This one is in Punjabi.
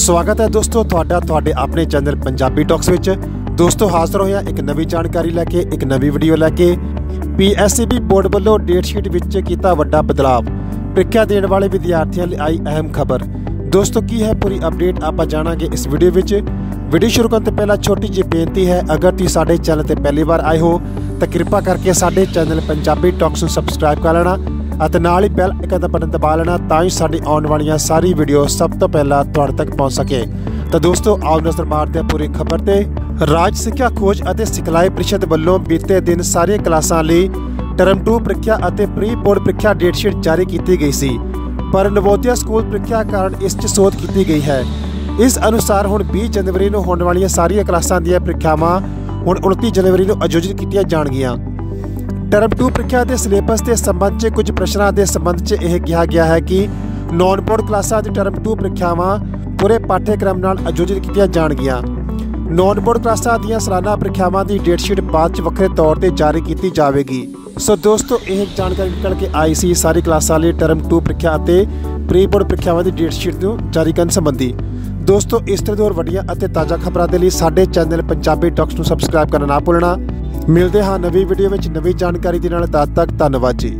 ਸਵਾਗਤ ਹੈ ਦੋਸਤੋ ਤੁਹਾਡਾ ਤੁਹਾਡੇ ਆਪਣੇ ਚੈਨਲ ਪੰਜਾਬੀ ਟਾਕਸ ਵਿੱਚ। ਦੋਸਤੋ ਹਾਜ਼ਰ ਹੋਇਆ ਇੱਕ ਨਵੀਂ ਜਾਣਕਾਰੀ ਲੈ ਕੇ, ਇੱਕ ਨਵੀਂ ਵੀਡੀਓ ਲੈ ਕੇ। ਪੀਐਸਸੀਬੀ ਬੋਰਡ ਵੱਲੋਂ ਡੇਟ ਸ਼ੀਟ ਵਿੱਚ ਕੀਤਾ ਵੱਡਾ ਬਦਲਾਅ ਪ੍ਰੀਖਿਆ ਦੇਣ ਵਾਲੇ ਵਿਦਿਆਰਥੀਆਂ ਲਈ ਆਈ ਅਹਿਮ ਖਬਰ। ਦੋਸਤੋ ਕੀ ਹੈ ਪੂਰੀ ਅਪਡੇਟ ਆਪਾਂ ਜਾਣਾਂਗੇ ਇਸ ਵੀਡੀਓ ਵਿੱਚ। ਵੀਡੀਓ ਸ਼ੁਰੂ ਕਰਨ ਤੋਂ ਪਹਿਲਾਂ ਛੋਟੀ ਜਿਹੀ ਬੇਨਤੀ ਹੈ, ਅਗਰ ਤੁਸੀਂ ਸਾਡੇ ਚੈਨਲ ਤੇ ਪਹਿਲੀ ਵਾਰ ਆਏ ਹੋ, ਤਾਂ ਕਿਰਪਾ ਕਰਕੇ ਸਾਡੇ ਚੈਨਲ ਪੰਜਾਬੀ ਟਾਕਸ ਨੂੰ ਸਬਸਕ੍ਰਾਈਬ ਕਰ ਲੈਣਾ। ਅਤੇ ਨਾਲ ਹੀ ਪਹਿਲ ਆਈਕਨ ਦਾ ਬਟਨ ਦਬਾ ਲੈਣਾ ਤਾਂ ਹੀ ਸਾਡੀ ਆਉਣ ਵਾਲੀਆਂ ਸਾਰੀ ਵੀਡੀਓ ਸਭ ਤੋਂ ਪਹਿਲਾਂ ਤੁਹਾਡੇ ਤੱਕ ਪਹੁੰਚ ਸਕੇ। ਤਾਂ ਦੋਸਤੋ, ਆਓ ਨਜ਼ਰ ਮਾਰਦੇ ਹਾਂ ਪੂਰੀ ਖਬਰ ਤੇ। ਰਾਜ ਸਿੱਖਿਆ ਖੋਜ ਅਤੇ ਸਿਖਲਾਈ ਪ੍ਰੀਸ਼ਦ ਵੱਲੋਂ ਬੀਤੇ ਦਿਨ ਸਾਰੀਆਂ ਕਲਾਸਾਂ ਲਈ ਟਰਮ 2 ਪ੍ਰੀਖਿਆ ਅਤੇ ਪ੍ਰੀ ਬੋਰਡ ਪ੍ਰੀਖਿਆ ਡੇਟ ਸ਼ੀਟ ਜਾਰੀ ਕੀਤੀ ਗਈ ਸੀ। ਪਰ ਨਵੋਦਿਆ ਸਕੂਲ ਪ੍ਰੀਖਿਆ ਕਾਰਨ ਇਸ 'ਚ ਸੋਧ ਕੀਤੀ ਗਈ ਹੈ। ਇਸ ਅਨੁਸਾਰ ਹੁਣ 20 ਜਨਵਰੀ ਨੂੰ ਹੋਣ ਵਾਲੀਆਂ ਸਾਰੀਆਂ ਕਲਾਸਾਂ ਦੀਆਂ ਪ੍ਰੀਖਿਆਵਾਂ ਹੁਣ 29 ਜਨਵਰੀ ਨੂੰ ਆਯੋਜਿਤ ਕੀਤੀਆਂ ਜਾਣਗੀਆਂ। ਟਰਮ 2 ਪ੍ਰੀਖਿਆ ਦੇ ਸਿਲੇਬਸ ਦੇ ਸੰਬੰਧ 'ਚ ਕੁਝ ਪ੍ਰਸ਼ਨਾਂ ਦੇ ਸੰਬੰਧ 'ਚ ਇਹ ਕਿਹਾ ਗਿਆ ਹੈ ਕਿ ਨਾਨ ਬੋਰਡ ਕਲਾਸਾਂ ਦੇ ਟਰਮ 2 ਪ੍ਰੀਖਿਆਵਾਂ ਪੂਰੇ ਪਾਠ्यक्रम ਨਾਲ ਆਯੋਜਿਤ ਕੀਤੀਆਂ ਜਾਣਗੀਆਂ। ਨਾਨ ਬੋਰਡ ਕਲਾਸਾਂ ਦੀਆਂ ਸਾਲਾਨਾ ਪ੍ਰੀਖਿਆਵਾਂ ਦੀ ਡੇਟ ਸ਼ੀਟ ਬਾਅਦ 'ਚ ਵੱਖਰੇ ਤੌਰ ਤੇ ਜਾਰੀ ਕੀਤੀ ਜਾਵੇਗੀ। ਸੋ ਦੋਸਤੋ, ਇਹ ਜਾਣਕਾਰੀ ਨਿਕਲ ਕੇ ਆਈ ਸੀ ਸਾਰੀ ਕਲਾਸਾਂ ਲਈ ਟਰਮ 2 ਪ੍ਰੀਖਿਆ ਅਤੇ ਪ੍ਰੀ ਬੋਰਡ ਪ੍ਰੀਖਿਆਵਾਂ ਦੀ ਡੇਟ ਸ਼ੀਟ ਨੂੰ ਜਾਰੀ ਕਰਨ ਸੰਬੰਧੀ। ਦੋਸਤੋ, ਇਸ ਤਰ੍ਹਾਂ ਹੋਰ ਵੱਡੀਆਂ ਅਤੇ ਤਾਜ਼ਾ ਖਬਰਾਂ ਦੇ ਲਈ ਸਾਡੇ ਚੈਨਲ ਪੰਜਾਬੀ ਟਾਕਸ ਨੂੰ ਸਬਸਕ੍ਰਾਈਬ ਕਰਨਾ ਨਾ ਭੁੱਲਣਾ। ਮਿਲਦੇ ਹਾਂ ਨਵੀਂ ਵੀਡੀਓ ਵਿੱਚ ਨਵੀਂ ਜਾਣਕਾਰੀ ਦੇ ਨਾਲ ਤਦ ਤੱਕ ਧੰਨਵਾਦ ਜੀ।